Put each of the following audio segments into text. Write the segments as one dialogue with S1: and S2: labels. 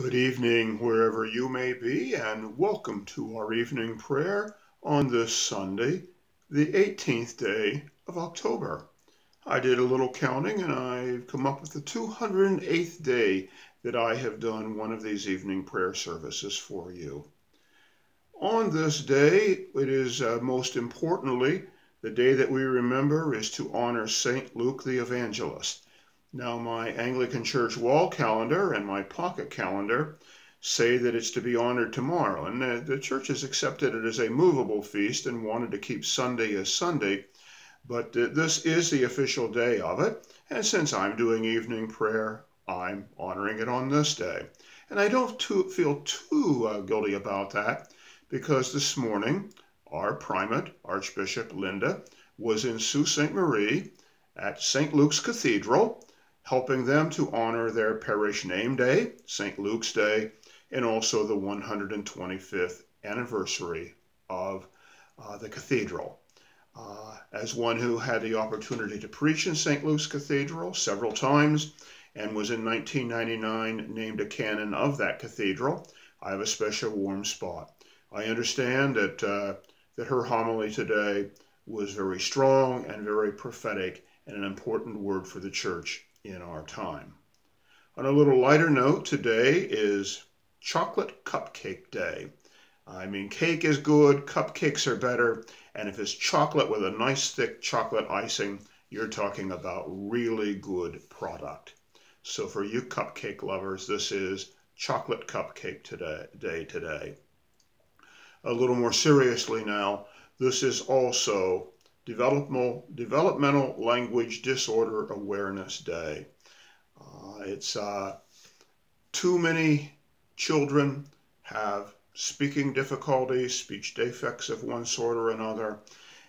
S1: Good evening, wherever you may be, and welcome to our evening prayer on this Sunday, the 18th day of October. I did a little counting and I've come up with the 208th day that I have done one of these evening prayer services for you. On this day, it is uh, most importantly the day that we remember is to honor St. Luke the Evangelist. Now, my Anglican Church wall calendar and my pocket calendar say that it's to be honored tomorrow, and the, the church has accepted it as a movable feast and wanted to keep Sunday as Sunday. But uh, this is the official day of it, and since I'm doing evening prayer, I'm honoring it on this day. And I don't too, feel too uh, guilty about that because this morning our primate, Archbishop Linda, was in Sault Ste. Marie at St. Luke's Cathedral helping them to honor their parish name day, St. Luke's Day, and also the 125th anniversary of uh, the cathedral. Uh, as one who had the opportunity to preach in St. Luke's Cathedral several times and was in 1999 named a canon of that cathedral, I have a special warm spot. I understand that, uh, that her homily today was very strong and very prophetic and an important word for the church in our time. On a little lighter note, today is Chocolate Cupcake Day. I mean, cake is good, cupcakes are better, and if it's chocolate with a nice thick chocolate icing, you're talking about really good product. So for you cupcake lovers, this is Chocolate Cupcake today, Day today. A little more seriously now, this is also Developmental, Developmental Language Disorder Awareness Day. Uh, it's uh, too many children have speaking difficulties, speech defects of one sort or another,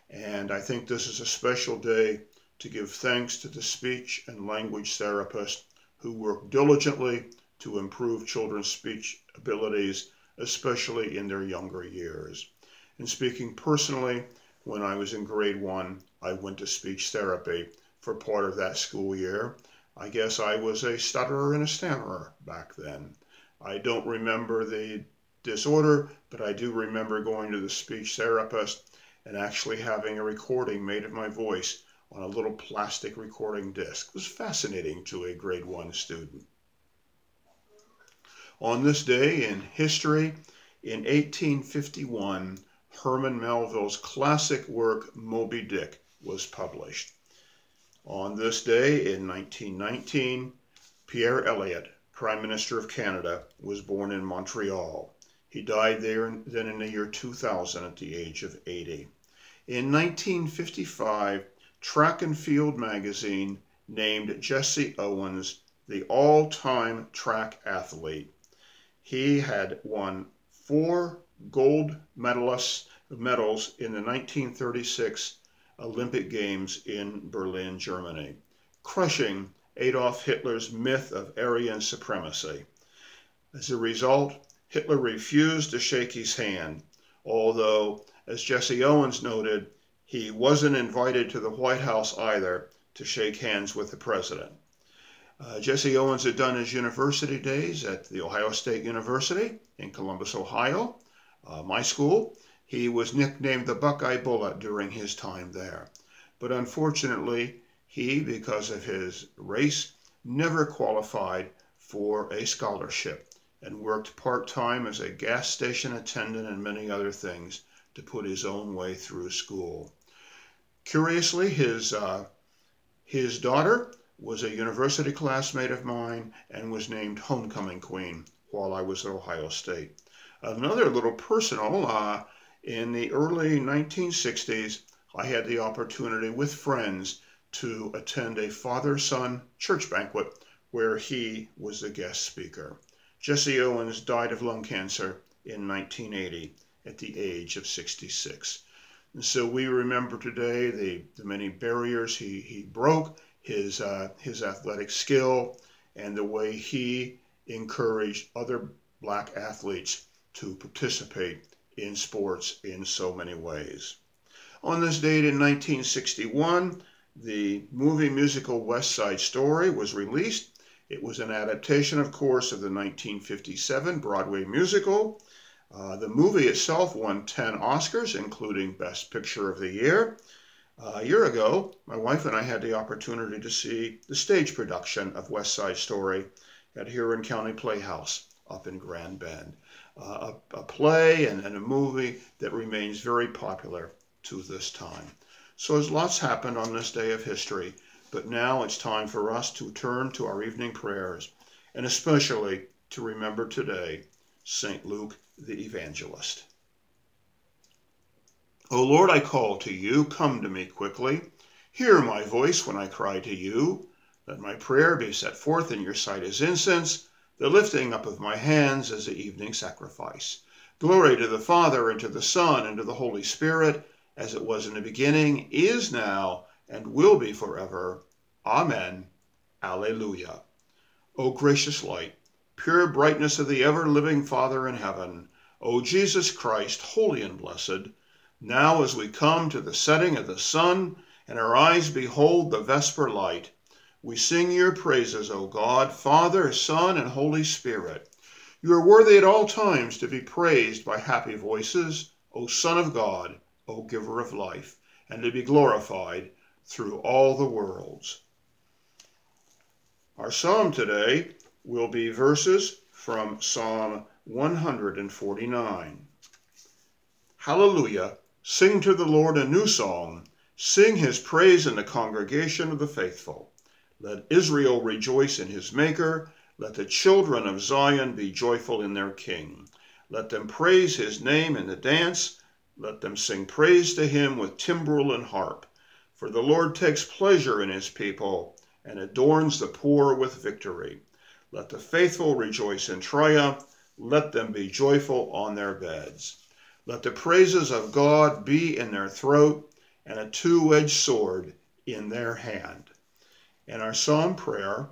S1: and I think this is a special day to give thanks to the speech and language therapists who work diligently to improve children's speech abilities, especially in their younger years. And speaking personally, when I was in grade one, I went to speech therapy for part of that school year. I guess I was a stutterer and a stammerer back then. I don't remember the disorder, but I do remember going to the speech therapist and actually having a recording made of my voice on a little plastic recording disc. It was fascinating to a grade one student. On this day in history, in 1851, Herman Melville's classic work Moby Dick was published. On this day in 1919, Pierre Elliott, Prime Minister of Canada, was born in Montreal. He died there then in the year 2000 at the age of 80. In 1955, Track and Field magazine named Jesse Owens the all-time track athlete. He had won four gold medalists medals in the 1936 Olympic Games in Berlin, Germany, crushing Adolf Hitler's myth of Aryan supremacy. As a result, Hitler refused to shake his hand, although, as Jesse Owens noted, he wasn't invited to the White House either to shake hands with the president. Uh, Jesse Owens had done his university days at The Ohio State University in Columbus, Ohio, uh, my school. He was nicknamed the Buckeye Bullet during his time there. But unfortunately, he, because of his race, never qualified for a scholarship and worked part time as a gas station attendant and many other things to put his own way through school. Curiously, his, uh, his daughter was a university classmate of mine and was named Homecoming Queen while I was at Ohio State. Another little personal, uh, in the early 1960s, I had the opportunity with friends to attend a father son church banquet where he was the guest speaker. Jesse Owens died of lung cancer in 1980 at the age of 66. And so we remember today the, the many barriers he, he broke, his, uh, his athletic skill, and the way he encouraged other black athletes to participate in sports in so many ways. On this date in 1961, the movie musical West Side Story was released, It was an adaptation, of course, of the 1957 Broadway musical. Uh, the movie itself won 10 Oscars, including Best Picture of the Year. Uh, a year ago, my wife and I had the opportunity to see the stage production of West Side Story at Huron County Playhouse up in Grand Bend. Uh, a, a, play and, and a movie that remains very popular to this time. So, as lots happened on this day of history, but now it's time for us to turn to our evening prayers, and especially to remember today St. Luke the Evangelist. O Lord, I call to you, come to me quickly. Hear my voice when I cry to you. Let my prayer be set forth in your sight as incense, the lifting up of my hands as the evening sacrifice. Glory to the Father, and to the Son, and to the Holy Spirit, as it was in the beginning, is now, and will be forever. Amen. Alleluia. O gracious light, pure brightness of the ever living Father in heaven, O Jesus Christ, holy and blessed, now as we come to the setting of the sun, and our eyes behold the vesper light, we sing your praises, O God, Father, Son, and Holy Spirit. You are worthy at all times to be praised by happy voices, O Son of God, O Giver of life, and to be glorified through all the worlds. Our psalm today will be verses from Psalm 149. Hallelujah! Sing to the Lord a new song. Sing his praise in the congregation of the faithful. Let Israel rejoice in his Maker. Let the children of Zion be joyful in their King. Let them praise his name in the dance. Let them sing praise to him with timbrel and harp. For the Lord takes pleasure in his people and adorns the poor with victory. Let the faithful rejoice in triumph. Let them be joyful on their beds. Let the praises of God be in their throat and a two edged sword in their hand. In our psalm prayer,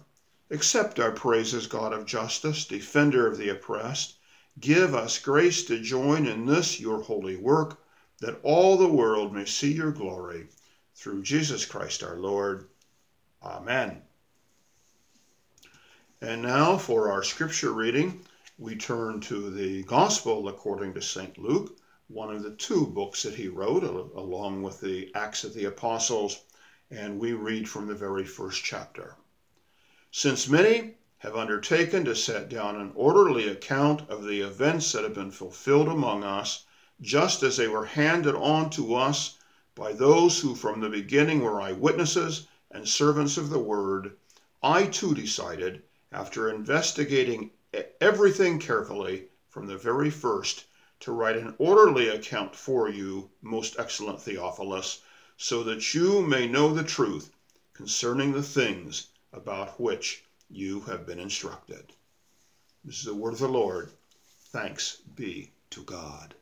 S1: accept our praises, God of justice, defender of the oppressed. Give us grace to join in this your holy work, that all the world may see your glory. Through Jesus Christ our Lord. Amen. And now for our scripture reading, we turn to the Gospel according to St. Luke, one of the two books that he wrote, along with the Acts of the Apostles, and we read from the very first chapter. Since many have undertaken to set down an orderly account of the events that have been fulfilled among us, just as they were handed on to us by those who from the beginning were eyewitnesses and servants of the word, I too decided, after investigating everything carefully from the very first, to write an orderly account for you, most excellent Theophilus, so that you may know the truth concerning the things about which you have been instructed. This is the word of the Lord. Thanks be to God.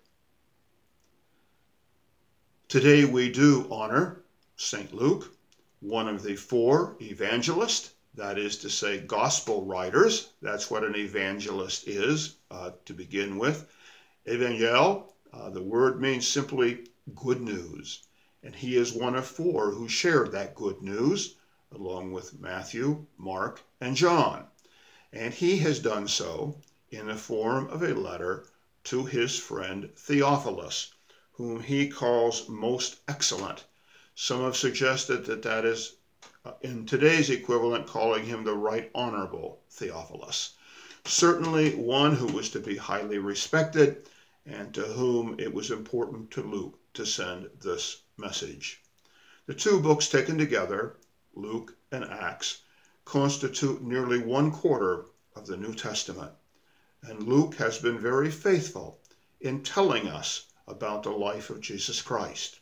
S1: Today we do honor St. Luke, one of the four evangelists, that is to say, gospel writers. That's what an evangelist is uh, to begin with. Evangel, uh, the word means simply good news. And he is one of four who shared that good news, along with Matthew, Mark, and John. And he has done so in the form of a letter to his friend Theophilus, whom he calls most excellent. Some have suggested that that is, uh, in today's equivalent, calling him the Right Honorable Theophilus. Certainly one who was to be highly respected and to whom it was important to Luke to send this message. The two books taken together, Luke and Acts, constitute nearly one quarter of the New Testament. And Luke has been very faithful in telling us about the life of Jesus Christ.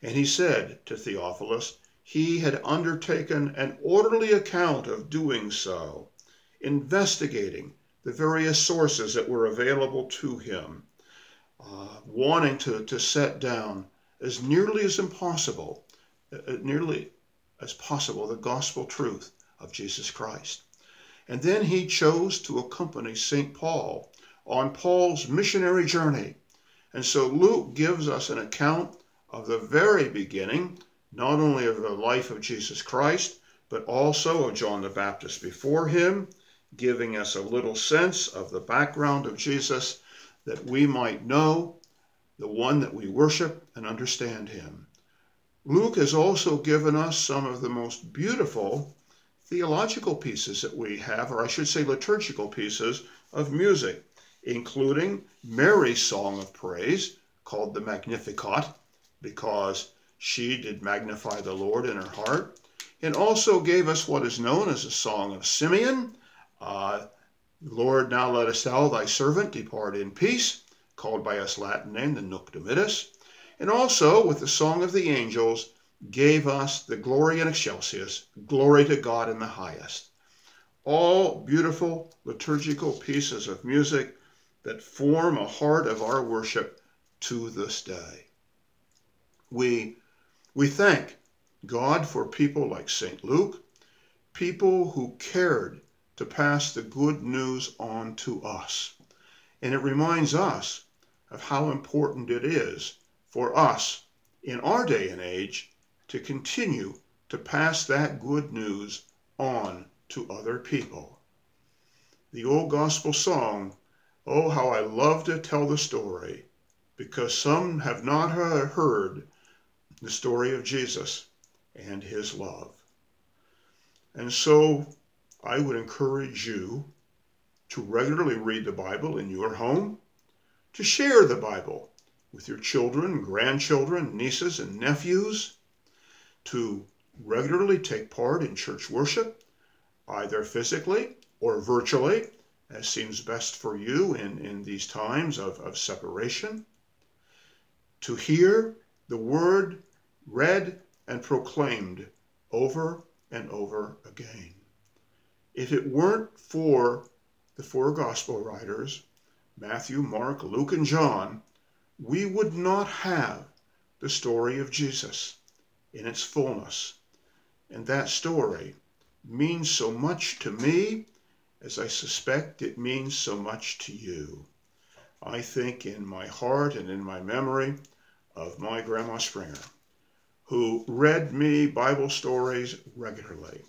S1: And he said to Theophilus, he had undertaken an orderly account of doing so, investigating the various sources that were available to him, uh, wanting to, to set down as nearly as impossible, uh, uh, nearly as possible, the gospel truth of Jesus Christ. And then he chose to accompany St. Paul on Paul's missionary journey and so Luke gives us an account of the very beginning, not only of the life of Jesus Christ, but also of John the Baptist before him, giving us a little sense of the background of Jesus that we might know the one that we worship and understand him. Luke has also given us some of the most beautiful theological pieces that we have, or I should say liturgical pieces of music, including Mary's song of praise called the Magnificat, because she did magnify the Lord in her heart, and also gave us what is known as a song of Simeon. Uh, Lord, now lettest thou thy servant depart in peace, called by us Latin name the Nunc and also with the Song of the Angels gave us the Gloria in Excelsis, glory to God in the highest. All beautiful liturgical pieces of music that form a heart of our worship to this day. We, we thank God for people like St. Luke, people who cared to pass the good news on to us. And it reminds us of how important it is for us in our day and age to continue to pass that good news on to other people. The old gospel song, Oh, how I love to tell the story, because some have not heard the story of Jesus and his love. And so I would encourage you to regularly read the Bible in your home, to share the Bible with your children, grandchildren, nieces, and nephews to regularly take part in church worship, either physically or virtually, as seems best for you in, in these times of, of separation, to hear the word read and proclaimed over and over again. If it weren't for the four gospel writers, Matthew, Mark, Luke, and John, we would not have the story of Jesus in its fullness. And that story means so much to me as I suspect it means so much to you. I think in my heart and in my memory of my Grandma Springer, who read me Bible stories regularly.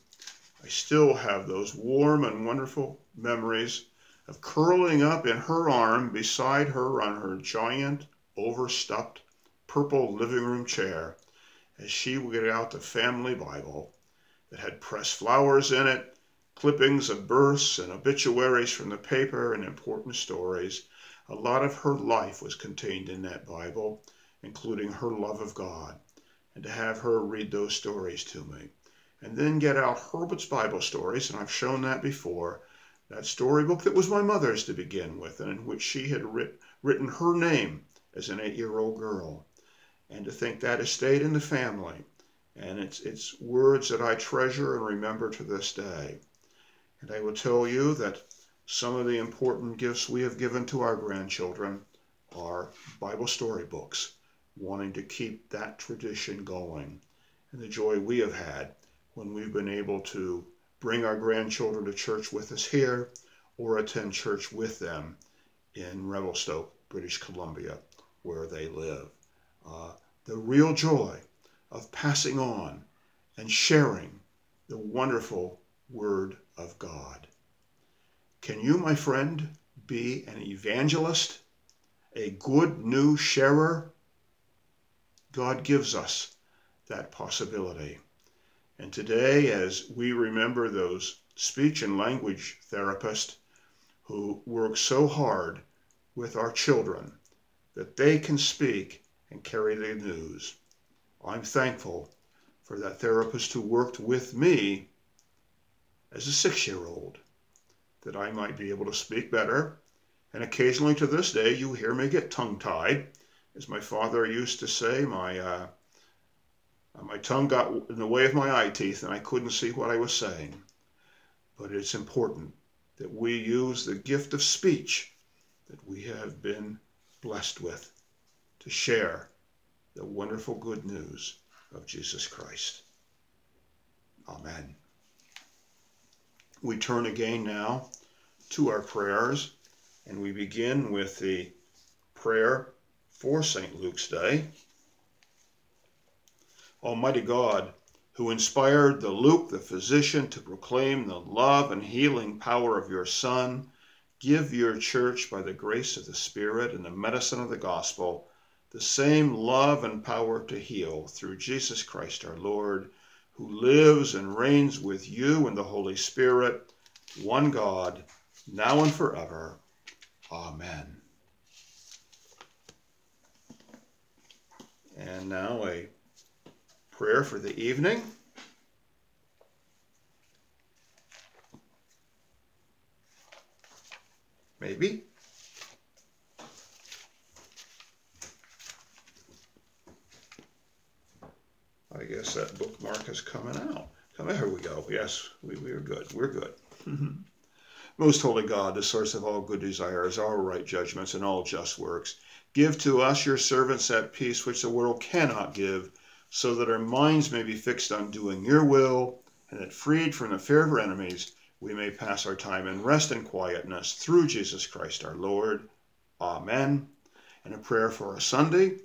S1: I still have those warm and wonderful memories of curling up in her arm beside her on her giant overstuffed purple living room chair as she would get out the family Bible that had pressed flowers in it, clippings of births and obituaries from the paper and important stories. A lot of her life was contained in that Bible, including her love of God, and to have her read those stories to me. And then get out Hurlbut's Bible stories, and I've shown that before, that storybook that was my mother's to begin with, and in which she had writ- written her name as an eight-year-old girl. And to think that has stayed in the family. And it's, it's words that I treasure and remember to this day. And I will tell you that some of the important gifts we have given to our grandchildren are Bible storybooks, wanting to keep that tradition going. And the joy we have had when we've been able to bring our grandchildren to church with us here or attend church with them in Revelstoke, British Columbia where they live. Uh, the real joy of passing on and sharing the wonderful Word of God. Can you, my friend, be an evangelist, a good new sharer? God gives us that possibility. And today, as we remember those speech and language therapists who work so hard with our children that they can speak and carry the news. I'm thankful for that therapist who worked with me as a six year old, that I might be able to speak better. And occasionally to this day, you hear me get tongue tied. As my father used to say, my, uh, my tongue got in the way of my eye teeth and I couldn't see what I was saying. But it's important that we use the gift of speech that we have been blessed with to share the wonderful good news of Jesus Christ. Amen. We turn again now to our prayers, and we begin with the prayer for St. Luke's Day. Almighty God, who inspired the Luke, the physician, to proclaim the love and healing power of your Son, give your church, by the grace of the Spirit and the medicine of the gospel, the same love and power to heal through Jesus Christ our Lord, who lives and reigns with you in the Holy Spirit, one God, now and forever. Amen. And now a prayer for the evening. Maybe. I guess that bookmark is coming out. Come here we go. Yes, we, we are good. We're good. Mm-hmm. Most holy God, the source of all good desires, all right judgments, and all just works, give to us, your servants, that peace which the world cannot give, so that our minds may be fixed on doing your will, and that freed from the fear of our enemies, we may pass our time in rest and quietness through Jesus Christ our Lord. Amen. And a prayer for our Sunday.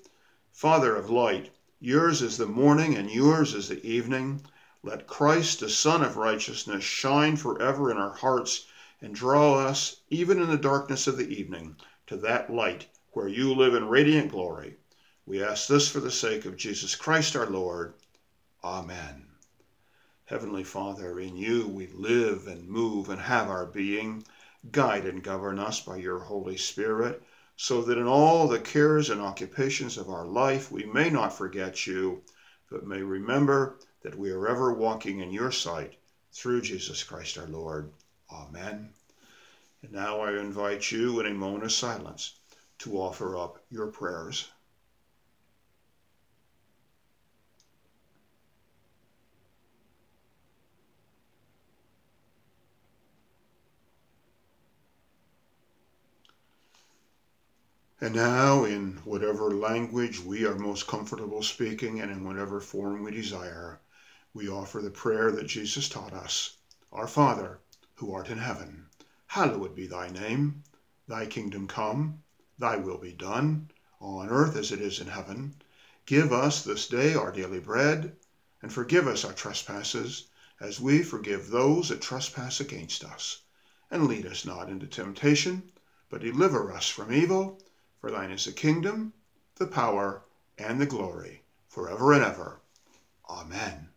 S1: Father of light, yours is the morning and yours is the evening. Let Christ, the Sun of righteousness, shine forever in our hearts and draw us, even in the darkness of the evening, to that light where you live in radiant glory. We ask this for the sake of Jesus Christ our Lord. Amen. Heavenly Father, in you we live and move and have our being. Guide and govern us by your Holy Spirit, so that in all the cares and occupations of our life we may not forget you, but may remember that we are ever walking in your sight through Jesus Christ our Lord. Amen. And now I invite you in a moment of silence to offer up your prayers. And now, in whatever language we are most comfortable speaking and in whatever form we desire, we offer the prayer that Jesus taught us Our Father, who art in heaven, hallowed be thy name. Thy kingdom come, thy will be done, on earth as it is in heaven. Give us this day our daily bread, and forgive us our trespasses, as we forgive those that trespass against us. And lead us not into temptation, but deliver us from evil. For thine is the kingdom, the power, and the glory, forever and ever. Amen.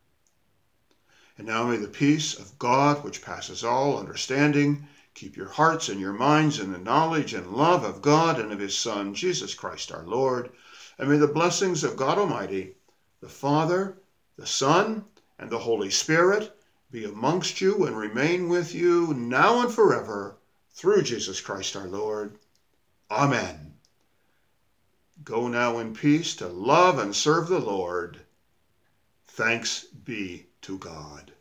S1: And now may the peace of God, which passes all understanding, keep your hearts and your minds in the knowledge and love of God and of his Son, Jesus Christ our Lord. And may the blessings of God Almighty, the Father, the Son, and the Holy Spirit be amongst you and remain with you now and forever, through Jesus Christ our Lord. Amen. Go now in peace to love and serve the Lord. Thanks be to God.